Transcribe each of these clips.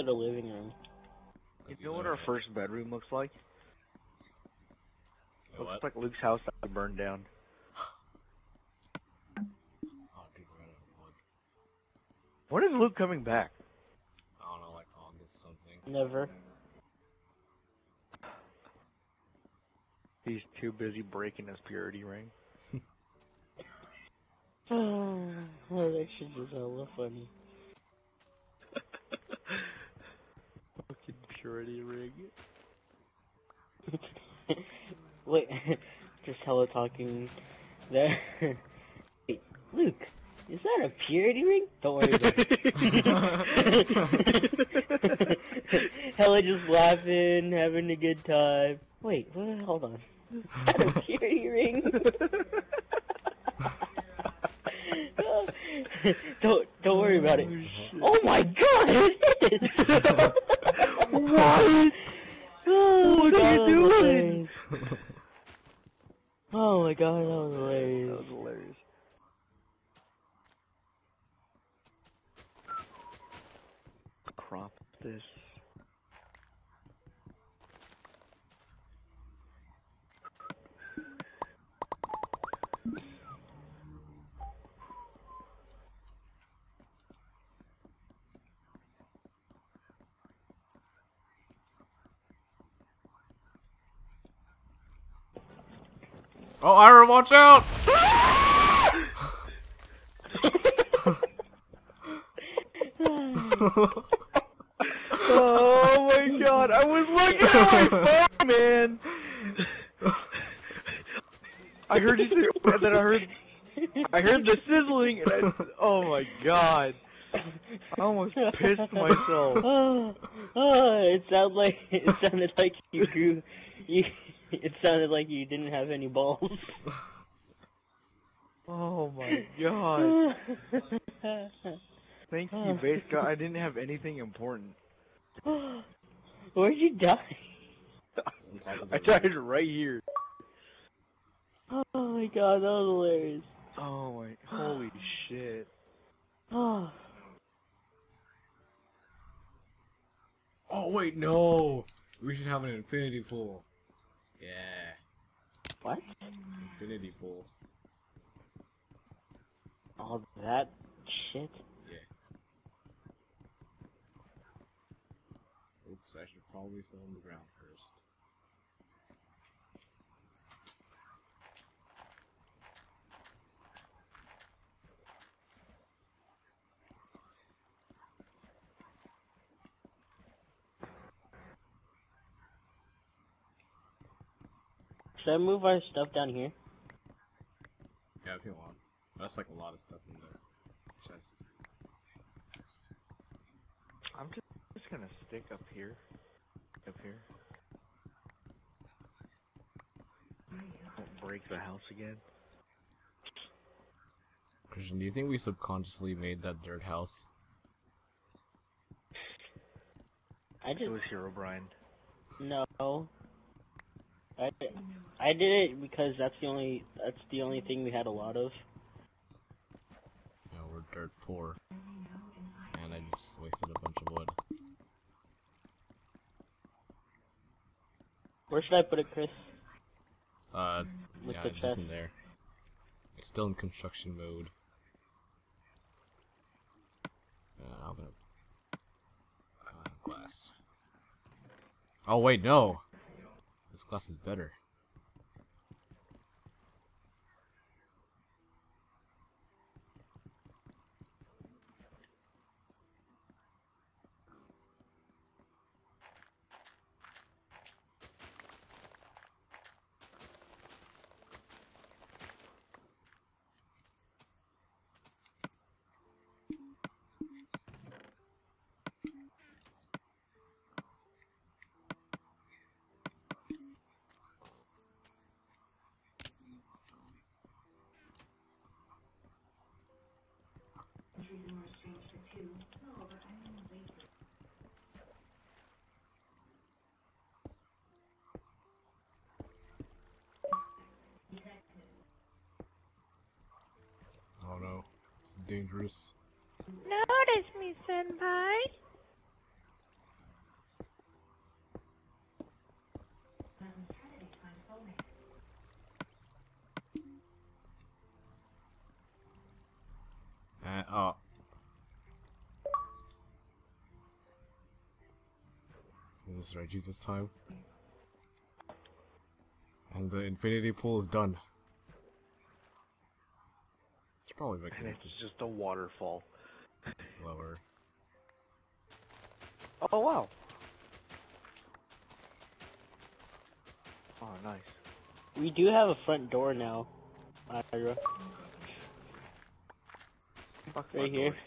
it a living room? You know what our first bedroom looks like? What? Looks like Luke's house that burned down. Oh, 'cause we're out of wood. When is Luke coming back? I don't know, like August something. Never. He's too busy breaking his purity ring. oh, that shit is hella funny. Fucking purity ring. Wait, just hella talking. There. Wait, Luke, is that a purity ring? Don't worry about it. hella just laughing, having a good time. Wait, wait, hold on. Is that a purity ring? don't don't worry about it. Oh my god, it is! What? Oh, oh What are God, you doing? Oh my god, that was hilarious. That was hilarious. Crop this. Oh, Ira, watch out! Oh my god, I was looking at my phone, man! I heard you say, and then I heard, I heard the sizzling, and I, oh my god. I almost pissed myself. oh, oh, it sounded like it sounded like you. You, it sounded like you didn't have any balls. Oh my god. Thank you, base god. I didn't have anything important. Where'd you die? On top of I died right here. Oh my god, that was hilarious. Oh my, holy shit. Oh, Oh wait, no! We should have an infinity pool. Yeah, what? infinity pool. All that shit? Yeah. Oops, I should probably film the ground first. Should I move our stuff down here? Yeah, if you want. That's like a lot of stuff in the chest. I'm just, just gonna stick up here. Up here. Don't break the house again. Christian, do you think we subconsciously made that dirt house? I just... It was here, Brian. no. I I did it because that's the only that's the only thing we had a lot of. Yeah, we're dirt poor. And I just wasted a bunch of wood. Where should I put it, Chris? Uh, With yeah, the just in there. It's still in construction mode. Uh, I'm gonna. I glass. Oh wait, no. This glass is better. dangerous. Notice me, Senpai. Uh, oh. Is this Reggie this time? And the infinity pool is done. It's probably like And it's just just a waterfall. lower. Oh wow. Oh nice. We do have a front door now. Ira. Fuck Right here. doors.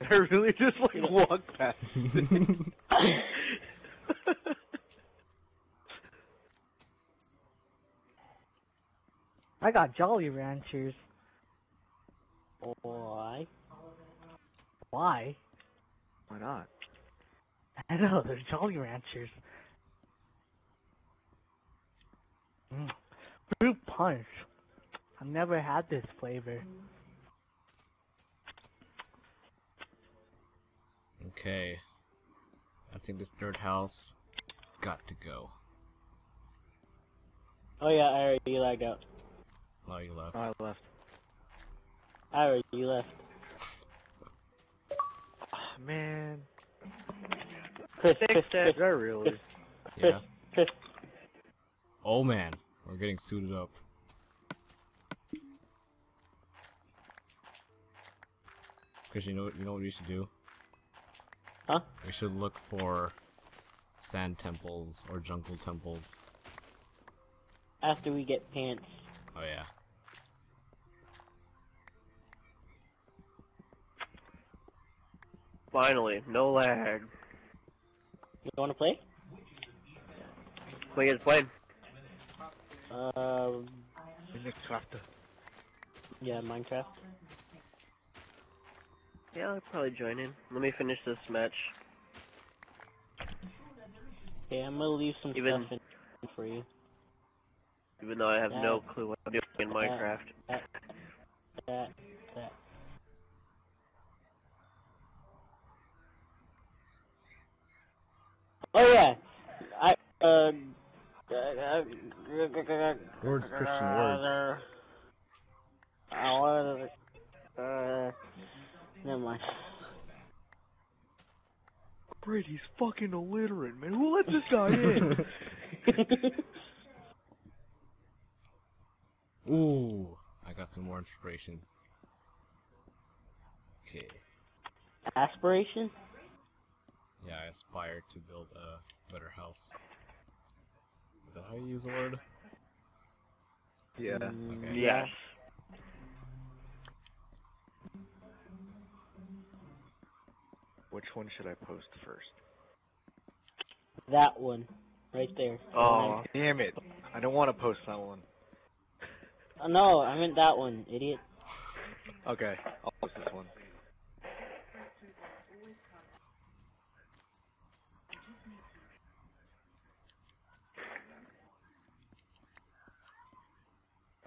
I really just like walk past. I got Jolly Ranchers. Why? Why? Why not? I know, they're Jolly Ranchers. Mm. Fruit punch. I've never had this flavor. Okay. I think this dirt house got to go. Oh yeah, Ira, you lagged out. Oh, you left. I left. Ira, you left. Man. Chris, Chris, Fix Chris, that. That really. Chris, Yeah. Chris. Oh man, we're getting suited up. Cause you know you know what we should do? Huh? We should look for sand temples or jungle temples. After we get pants. Oh yeah. Finally, no lag. You wanna play? What you guys playing? Um, Minecraft. yeah, Minecraft. Yeah, I'll probably join in. Let me finish this match. Okay, I'm gonna leave some Even- stuff in for you. Even though I have no clue what I'm doing in Minecraft. That, that, that. Oh yeah, I uh. Words, Christian words. I wanted to, uh, never mind. Brady's fucking illiterate, man. Who let this guy in? Ooh, I got some more inspiration. Okay. Aspiration? Yeah, I aspire to build a better house. Is that how you use the word? yeah. Okay. Yes. Which one should I post first? That one, right there. Oh, Damn it. I don't want to post that one. Uh, no, I meant that one, idiot. Okay, I'll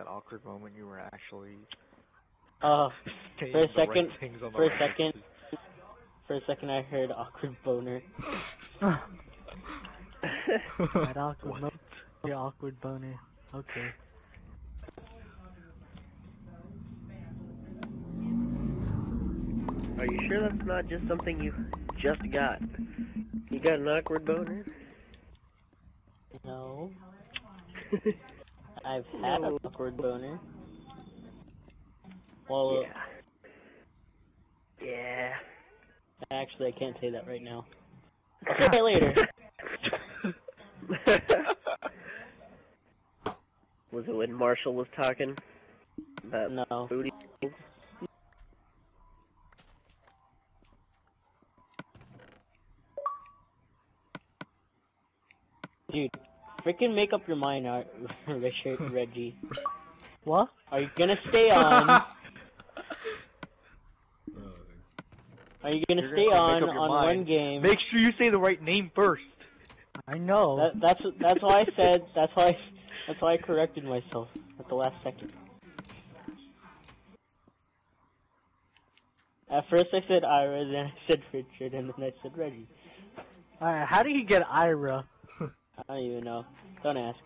That awkward moment you were actually Uh, For a the right second- on the for a second. places. for a second I heard awkward boner. That awkward mo- Your awkward boner. Okay. are you sure that's not just something you just got? You got an awkward boner? No. I've had an awkward boner. Well, Yeah. Yeah. actually I can't say that right now. Say later. was it when Marshall was talking about No. booty? Dude, freaking make up your mind, Ar- Richard, Reggie. What? Are you gonna stay on? Uh, Are you gonna You're stay gonna on make up your on one game? Make sure you say the right name first. I know. That, that's that's why I said. That's why. That's why I corrected myself at the last second. At first I said Ira, then I said Richard, and then I said Reggie. Alright, how do you get Ira? I don't even know. Don't ask.